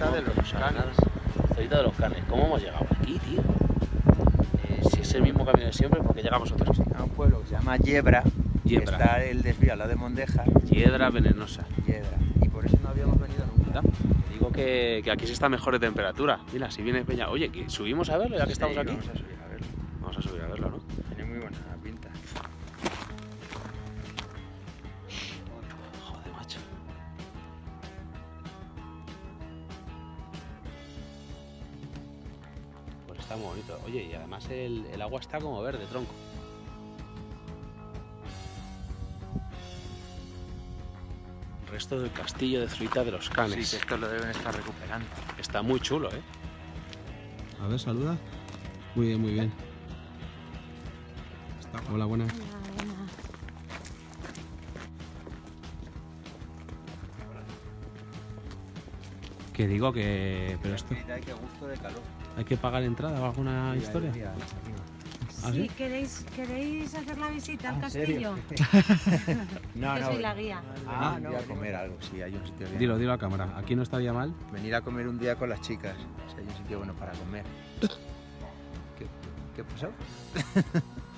Cerita de los Canes. Cerita de los Canes. ¿Cómo hemos llegado aquí, tío? Eh, Si es el mismo camino de siempre, porque llegamos a otro sitio. a un pueblo que se llama Yebra, que Yebra. está el desvío al lado de Mondeja, Hiedra venenosa. Yebra. Y por eso no habíamos venido nunca. Digo que, que aquí se está mejor de temperatura. Mira, si viene Peña. Oye, que subimos a verlo ya que estamos aquí. Vamos a subir está muy bonito. Oye, y además el, el agua está como verde, tronco. Resto del castillo de Fruita de los Sí, Canes. que esto lo deben estar recuperando. Está muy chulo, ¿eh? A ver, saluda. Muy bien, muy bien. Hola, buenas. Que digo que... Pero esto... Mira, qué gusto de calor. ¿Hay que pagar entrada o alguna historia? Mira. ¿Ah, Sí, sí? ¿queréis, ¿queréis hacer la visita al castillo? No, no. soy la guía. Ah, no. a comer algo, sí, hay un sitio bien. Dilo, dilo a cámara. Aquí no estaría mal. Venir a comer un día con las chicas. Si hay un sitio bueno para comer. ¿Qué, qué pasó?